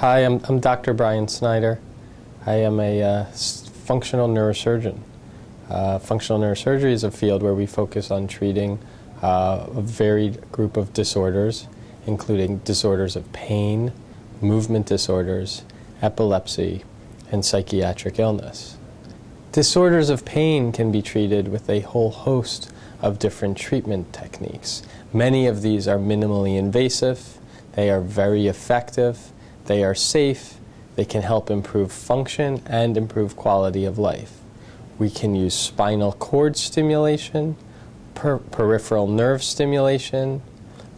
Hi, I'm, I'm Dr. Brian Snyder. I am a uh, functional neurosurgeon. Uh, functional neurosurgery is a field where we focus on treating uh, a varied group of disorders, including disorders of pain, movement disorders, epilepsy, and psychiatric illness. Disorders of pain can be treated with a whole host of different treatment techniques. Many of these are minimally invasive, they are very effective, they are safe, they can help improve function and improve quality of life. We can use spinal cord stimulation, per peripheral nerve stimulation,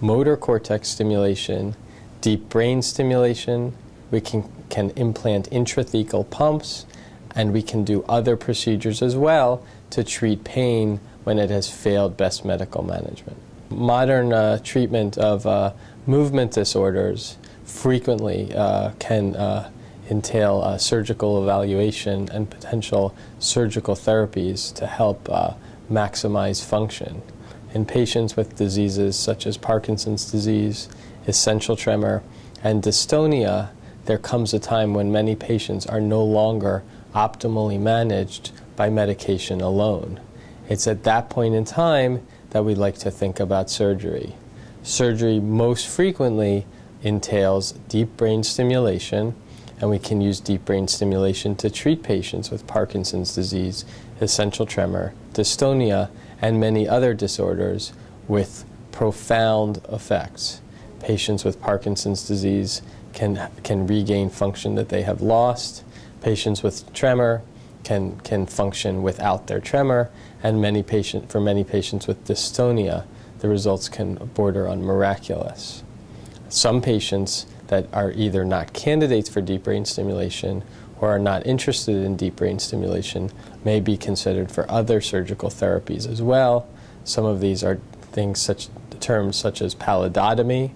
motor cortex stimulation, deep brain stimulation. We can, can implant intrathecal pumps, and we can do other procedures as well to treat pain when it has failed best medical management. Modern uh, treatment of uh, movement disorders frequently uh, can uh, entail uh, surgical evaluation and potential surgical therapies to help uh, maximize function. In patients with diseases such as Parkinson's disease, essential tremor, and dystonia, there comes a time when many patients are no longer optimally managed by medication alone. It's at that point in time that we like to think about surgery. Surgery most frequently entails deep brain stimulation, and we can use deep brain stimulation to treat patients with Parkinson's disease, essential tremor, dystonia, and many other disorders with profound effects. Patients with Parkinson's disease can, can regain function that they have lost. Patients with tremor can, can function without their tremor, and many patient, for many patients with dystonia, the results can border on miraculous. Some patients that are either not candidates for deep brain stimulation or are not interested in deep brain stimulation may be considered for other surgical therapies as well. Some of these are things such terms such as pallidotomy.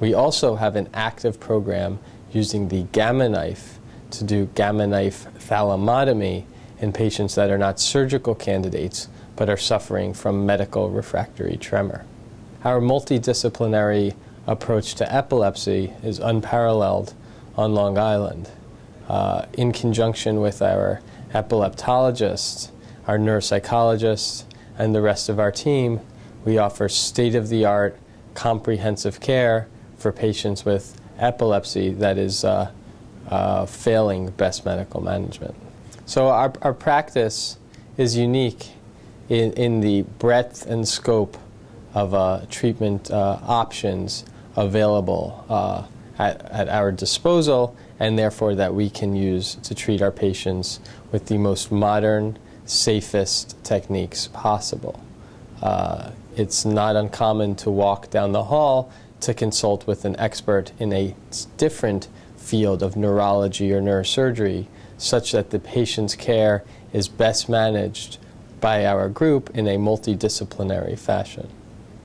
We also have an active program using the gamma knife to do gamma knife thalamotomy in patients that are not surgical candidates but are suffering from medical refractory tremor. Our multidisciplinary approach to epilepsy is unparalleled on Long Island. Uh, in conjunction with our epileptologists, our neuropsychologists, and the rest of our team, we offer state of the art comprehensive care for patients with epilepsy that is uh, uh, failing best medical management. So, our, our practice is unique in, in the breadth and scope of uh, treatment uh, options available uh, at, at, our disposal and therefore that we can use to treat our patients with the most modern, safest techniques possible. Uh, it's not uncommon to walk down the hall to consult with an expert in a different field of neurology or neurosurgery such that the patient's care is best managed by our group in a multidisciplinary fashion.